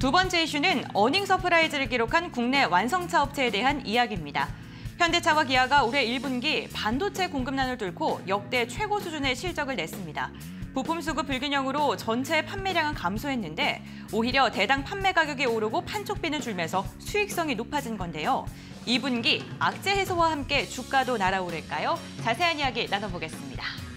두 번째 이슈는 어닝 서프라이즈를 기록한 국내 완성차 업체에 대한 이야기입니다. 현대차와 기아가 올해 1분기 반도체 공급난을 뚫고 역대 최고 수준의 실적을 냈습니다. 부품 수급 불균형으로 전체 판매량은 감소했는데 오히려 대당 판매 가격이 오르고 판촉비는 줄면서 수익성이 높아진 건데요. 2분기 악재 해소와 함께 주가도 날아오를까요? 자세한 이야기 나눠보겠습니다.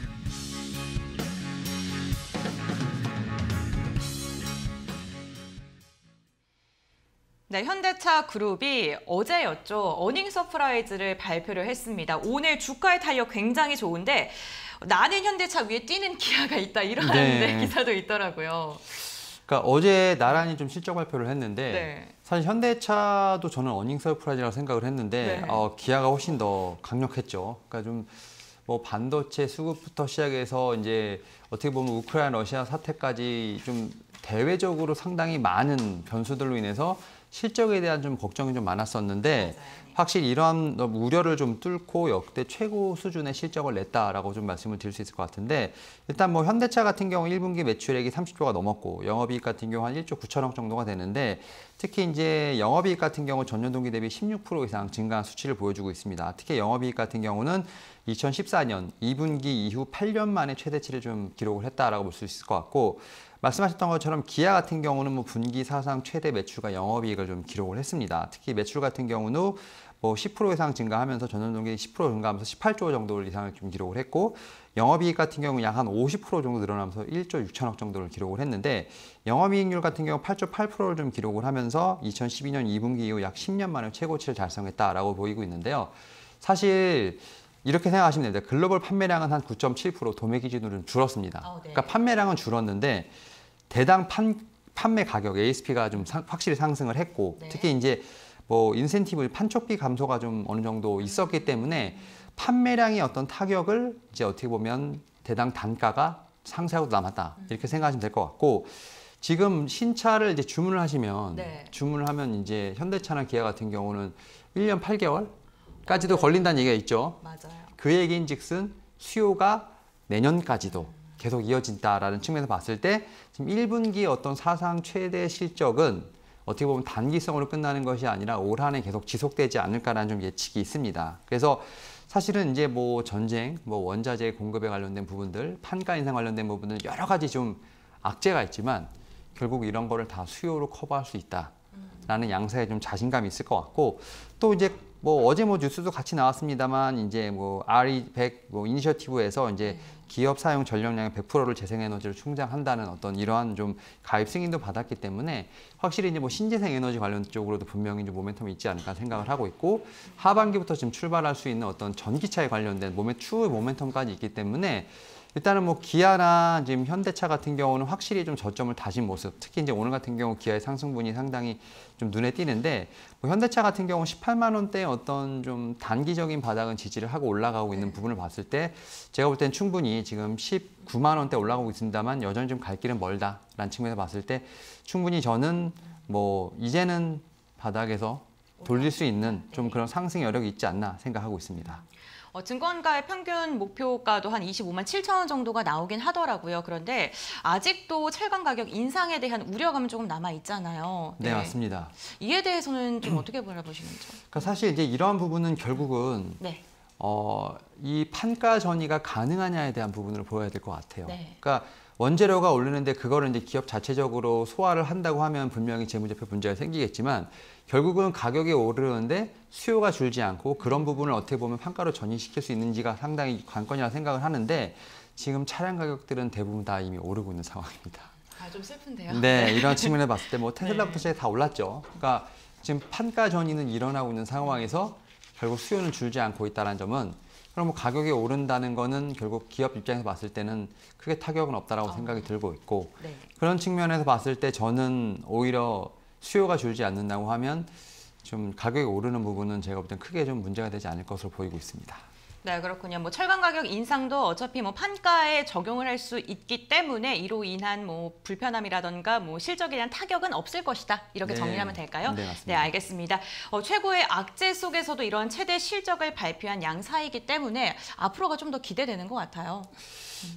네, 현대차 그룹이 어제였죠. 어닝 서프라이즈를 발표를 했습니다. 오늘 주가의 탄력 굉장히 좋은데 나는 현대차 위에 뛰는 기아가 있다 이런 네. 기사도 있더라고요. 그러니까 어제 나란히 좀 실적 발표를 했는데 네. 사실 현대차도 저는 어닝 서프라이즈라고 생각을 했는데 네. 어, 기아가 훨씬 더 강력했죠. 그러니까 좀 뭐 반도체 수급부터 시작해서 이제 어떻게 보면 우크라이나 러시아 사태까지 좀 대외적으로 상당히 많은 변수들로 인해서 실적에 대한 좀 걱정이 좀 많았었는데. 확실히 이러한 우려를 좀 뚫고 역대 최고 수준의 실적을 냈다라고 좀 말씀을 드릴 수 있을 것 같은데 일단 뭐 현대차 같은 경우 1분기 매출액이 30조가 넘었고 영업이익 같은 경우 한 1조 9천억 정도가 되는데 특히 이제 영업이익 같은 경우 전년 동기 대비 16% 이상 증가한 수치를 보여주고 있습니다. 특히 영업이익 같은 경우는 2014년 2분기 이후 8년 만에 최대치를 좀 기록을 했다라고 볼 수 있을 것 같고 말씀하셨던 것처럼 기아 같은 경우는 뭐 분기 사상 최대 매출과 영업이익을 좀 기록을 했습니다. 특히 매출 같은 경우는 뭐 10% 이상 증가하면서 전년 동기 10% 증가하면서 18조 정도 이상을 좀 기록을 했고 영업이익 같은 경우 약 한 50% 정도 늘어나면서 1조 6천억 정도를 기록을 했는데 영업이익률 같은 경우 8조 8%를 좀 기록을 하면서 2012년 2분기 이후 약 10년 만에 최고치를 달성했다라고 보이고 있는데요. 사실 이렇게 생각하시면 됩니다. 글로벌 판매량은 한 9.7% 도매 기준으로는 줄었습니다. 어, 네. 그러니까 판매량은 줄었는데 대당 판, 판매 가격 ASP가 좀 상, 확실히 상승을 했고 네. 특히 이제 뭐 인센티브 판촉비 감소가 좀 어느 정도 있었기 때문에 판매량의 어떤 타격을 이제 어떻게 보면 대당 단가가 상쇄하고 남았다 이렇게 생각하시면 될 것 같고 지금 신차를 이제 주문을 하시면 네. 주문을 하면 이제 현대차나 기아 같은 경우는 1년 8개월까지도 걸린다는 얘기가 있죠. 맞아요. 그 얘기인즉슨 수요가 내년까지도 계속 이어진다라는 측면에서 봤을 때 지금 1분기 어떤 사상 최대 실적은 어떻게 보면 단기성으로 끝나는 것이 아니라 올 한 해 계속 지속되지 않을까라는 좀 예측이 있습니다. 그래서 사실은 이제 뭐 전쟁, 뭐 원자재 공급에 관련된 부분들, 판가 인상 관련된 부분들 여러 가지 좀 악재가 있지만 결국 이런 거를 다 수요로 커버할 수 있다라는 양사에 좀 자신감이 있을 것 같고 또 이제 뭐 어제 뭐 뉴스도 같이 나왔습니다만 이제 뭐 RE100 뭐 이니셔티브에서 이제 기업 사용 전력량의 100%를 재생에너지로 충당한다는 어떤 이러한 좀 가입 승인도 받았기 때문에 확실히 이제 뭐 신재생 에너지 관련 쪽으로도 분명히 좀 모멘텀이 있지 않을까 생각을 하고 있고 하반기부터 지금 출발할 수 있는 어떤 전기차에 관련된 몸의 추후 모멘텀까지 있기 때문에 일단은 뭐 기아나 지금 현대차 같은 경우는 확실히 좀 저점을 다진 모습. 특히 이제 오늘 같은 경우 기아의 상승분이 상당히 좀 눈에 띄는데 뭐 현대차 같은 경우 18만 원대 어떤 좀 단기적인 바닥은 지지를 하고 올라가고 있는 네. 부분을 봤을 때 제가 볼땐 충분히 지금 19만 원대 올라가고 있습니다만 여전히 좀 갈 길은 멀다라는 측면에서 봤을 때 충분히 저는 뭐 이제는 바닥에서 돌릴 수 있는 좀 그런 상승 여력이 있지 않나 생각하고 있습니다. 어, 증권가의 평균 목표가도 한 25만 7천 원 정도가 나오긴 하더라고요. 그런데 아직도 철강 가격 인상에 대한 우려감은 조금 남아 있잖아요. 네, 네 맞습니다. 이에 대해서는 좀 어떻게 바라보시는지? 그러니까 사실 이제 이러한 부분은 결국은 네. 어, 이 판가 전이가 가능하냐에 대한 부분을 보여야 될 것 같아요. 네. 그러니까 원재료가 오르는데 그거를 이제 기업 자체적으로 소화를 한다고 하면 분명히 재무제표 문제가 생기겠지만 결국은 가격이 오르는데 수요가 줄지 않고 그런 부분을 어떻게 보면 판가로 전이시킬 수 있는지가 상당히 관건이라 생각을 하는데 지금 차량 가격들은 대부분 다 이미 오르고 있는 상황입니다. 아, 좀 슬픈데요? 네, 이런 측면에 봤을 때 뭐 테슬라부터 시작해 다 올랐죠. 그러니까 지금 판가 전이는 일어나고 있는 상황에서 결국 수요는 줄지 않고 있다는 점은 그럼 뭐 가격이 오른다는 거는 결국 기업 입장에서 봤을 때는 크게 타격은 없다라고 어. 생각이 들고 있고 네. 그런 측면에서 봤을 때 저는 오히려 수요가 줄지 않는다고 하면 좀 가격이 오르는 부분은 제가 볼 땐 크게 좀 문제가 되지 않을 것으로 보이고 있습니다. 네, 그렇군요. 뭐 철강 가격 인상도 어차피 뭐 판가에 적용을 할 수 있기 때문에 이로 인한 뭐 불편함이라던가 뭐 실적에 대한 타격은 없을 것이다. 이렇게 네. 정리하면 될까요? 네, 맞습니다. 네, 알겠습니다. 어, 최고의 악재 속에서도 이런 최대 실적을 발표한 양사이기 때문에 앞으로가 좀 더 기대되는 것 같아요.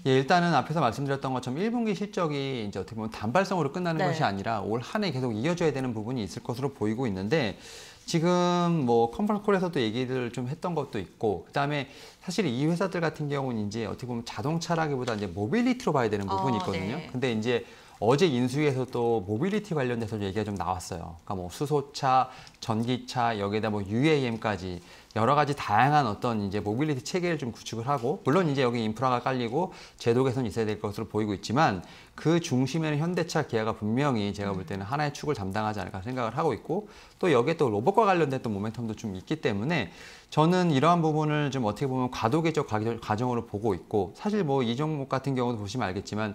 예, 일단은 앞에서 말씀드렸던 것처럼 1분기 실적이 이제 어떻게 보면 단발성으로 끝나는 네. 것이 아니라 올 한 해 계속 이어져야 되는 부분이 있을 것으로 보이고 있는데 지금 뭐 컨퍼런스콜에서도 얘기를 좀 했던 것도 있고 그다음에 사실 이 회사들 같은 경우는 이제 어떻게 보면 자동차라기보다 이제 모빌리티로 봐야 되는 부분이 어, 있거든요. 네. 근데 이제 어제 인수위에서도 모빌리티 관련돼서 얘기가 좀 나왔어요. 그러니까 뭐 수소차, 전기차, 여기에다 뭐 UAM까지 여러 가지 다양한 어떤 이제 모빌리티 체계를 좀 구축을 하고 물론 이제 여기 인프라가 깔리고 제도 개선이 있어야 될 것으로 보이고 있지만 그 중심에는 현대차 기아가 분명히 제가 볼 때는 하나의 축을 담당하지 않을까 생각을 하고 있고 또 여기에 또 로봇과 관련된 또 모멘텀도 좀 있기 때문에 저는 이러한 부분을 좀 어떻게 보면 과도기적 과정- 과정으로 보고 있고 사실 뭐 이 종목 같은 경우도 보시면 알겠지만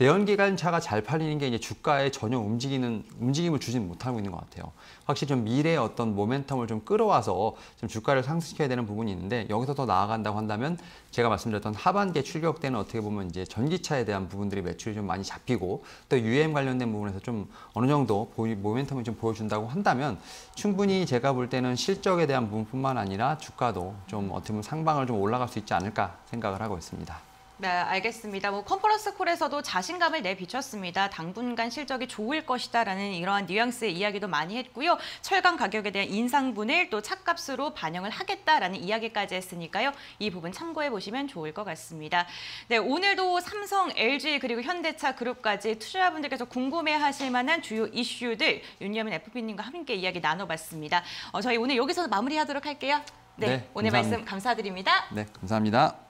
내연기관차가 잘 팔리는 게 이제 주가에 전혀 움직이는 움직임을 주지는 못하고 있는 것 같아요. 확실히 좀 미래의 어떤 모멘텀을 좀 끌어와서 좀 주가를 상승시켜야 되는 부분이 있는데 여기서 더 나아간다고 한다면 제가 말씀드렸던 하반기에 출격 때는 어떻게 보면 이제 전기차에 대한 부분들이 매출이 좀 많이 잡히고 또 UM 관련된 부분에서 좀 어느 정도 모멘텀을 좀 보여준다고 한다면 충분히 제가 볼 때는 실적에 대한 부분뿐만 아니라 주가도 좀 어떻게 보면 상방을 좀 올라갈 수 있지 않을까 생각을 하고 있습니다. 네, 알겠습니다. 뭐 컨퍼런스 콜에서도 자신감을 내비쳤습니다. 당분간 실적이 좋을 것이다라는 이러한 뉘앙스의 이야기도 많이 했고요. 철강 가격에 대한 인상분을 또 차값으로 반영을 하겠다라는 이야기까지 했으니까요. 이 부분 참고해 보시면 좋을 것 같습니다. 네, 오늘도 삼성, LG 그리고 현대차 그룹까지 투자자분들께서 궁금해하실 만한 주요 이슈들 윤여민 FP님과 함께 이야기 나눠봤습니다. 어, 저희 오늘 여기서 마무리하도록 할게요. 네, 네, 오늘 감사합니다. 말씀 감사드립니다. 네, 감사합니다.